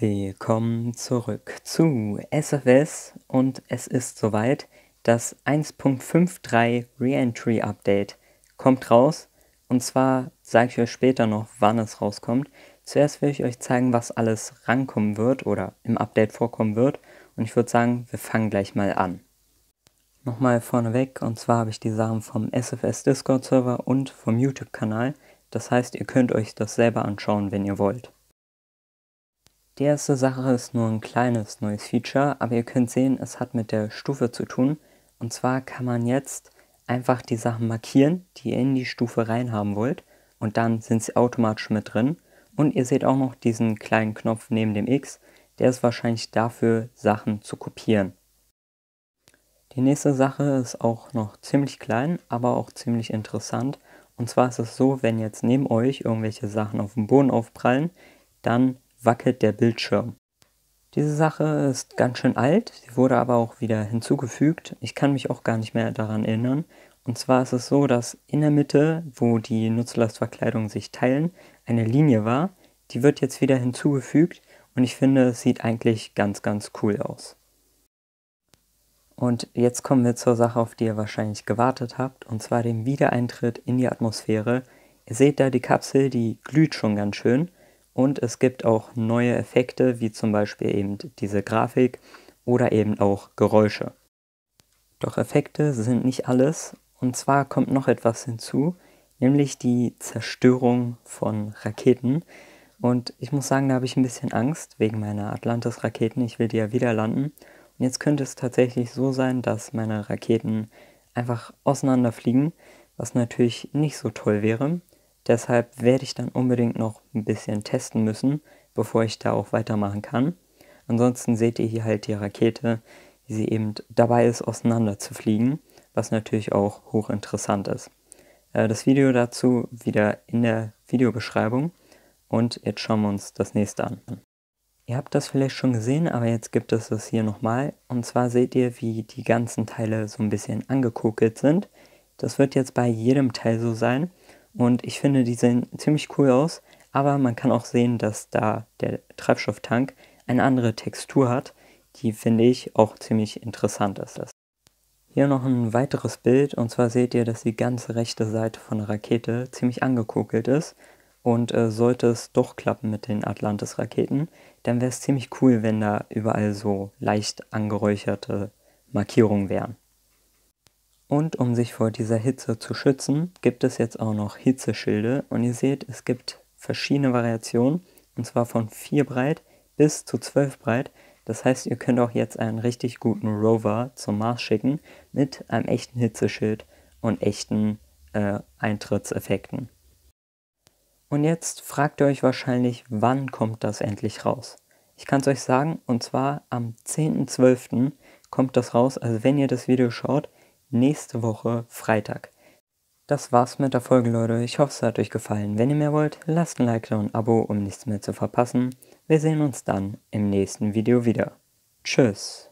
Willkommen zurück zu SFS und es ist soweit, das 1.53 Reentry Update kommt raus und zwar sage ich euch später noch, wann es rauskommt. Zuerst will ich euch zeigen, was alles rankommen wird oder im Update vorkommen wird und ich würde sagen, wir fangen gleich mal an. Nochmal vorneweg und zwar habe ich die Sachen vom SFS Discord Server und vom YouTube Kanal, das heißt ihr könnt euch das selber anschauen, wenn ihr wollt. Die erste Sache ist nur ein kleines neues Feature, aber ihr könnt sehen, es hat mit der Stufe zu tun. Und zwar kann man jetzt einfach die Sachen markieren, die ihr in die Stufe reinhaben wollt. Und dann sind sie automatisch mit drin. Und ihr seht auch noch diesen kleinen Knopf neben dem X. Der ist wahrscheinlich dafür, Sachen zu kopieren. Die nächste Sache ist auch noch ziemlich klein, aber auch ziemlich interessant. Und zwar ist es so, wenn jetzt neben euch irgendwelche Sachen auf dem Boden aufprallen, dann wackelt der Bildschirm. Diese Sache ist ganz schön alt, sie wurde aber auch wieder hinzugefügt. Ich kann mich auch gar nicht mehr daran erinnern. Und zwar ist es so, dass in der Mitte, wo die Nutzlastverkleidungen sich teilen, eine Linie war. Die wird jetzt wieder hinzugefügt und ich finde, es sieht eigentlich ganz, ganz cool aus. Und jetzt kommen wir zur Sache, auf die ihr wahrscheinlich gewartet habt, und zwar dem Wiedereintritt in die Atmosphäre. Ihr seht da die Kapsel, die glüht schon ganz schön. Und es gibt auch neue Effekte, wie zum Beispiel eben diese Grafik oder eben auch Geräusche. Doch Effekte sind nicht alles. Und zwar kommt noch etwas hinzu, nämlich die Zerstörung von Raketen. Und ich muss sagen, da habe ich ein bisschen Angst wegen meiner Atlantis-Raketen. Ich will die ja wieder landen. Jetzt könnte es tatsächlich so sein, dass meine Raketen einfach auseinanderfliegen, was natürlich nicht so toll wäre. Deshalb werde ich dann unbedingt noch ein bisschen testen müssen, bevor ich da auch weitermachen kann. Ansonsten seht ihr hier halt die Rakete, wie sie eben dabei ist, auseinander zu fliegen, was natürlich auch hochinteressant ist. Äh, das Video dazu wieder in der Videobeschreibung und jetzt schauen wir uns das nächste an. Ihr habt das vielleicht schon gesehen, aber jetzt gibt es es hier nochmal. Und zwar seht ihr, wie die ganzen Teile so ein bisschen angekokelt sind. Das wird jetzt bei jedem Teil so sein. Und ich finde, die sehen ziemlich cool aus, aber man kann auch sehen, dass da der Treibstofftank eine andere Textur hat, die finde ich auch ziemlich interessant ist. Hier noch ein weiteres Bild und zwar seht ihr, dass die ganze rechte Seite von der Rakete ziemlich angekokelt ist und äh, sollte es doch klappen mit den Atlantis-Raketen, dann wäre es ziemlich cool, wenn da überall so leicht angeräucherte Markierungen wären. Und um sich vor dieser Hitze zu schützen, gibt es jetzt auch noch Hitzeschilde. Und ihr seht, es gibt verschiedene Variationen. Und zwar von 4 breit bis zu 12 breit. Das heißt, ihr könnt auch jetzt einen richtig guten Rover zum Mars schicken mit einem echten Hitzeschild und echten äh, Eintrittseffekten. Und jetzt fragt ihr euch wahrscheinlich, wann kommt das endlich raus? Ich kann es euch sagen, und zwar am 10.12. kommt das raus. Also wenn ihr das Video schaut, nächste Woche Freitag. Das war's mit der Folge, Leute. Ich hoffe, es hat euch gefallen. Wenn ihr mehr wollt, lasst ein Like da und ein Abo, um nichts mehr zu verpassen. Wir sehen uns dann im nächsten Video wieder. Tschüss.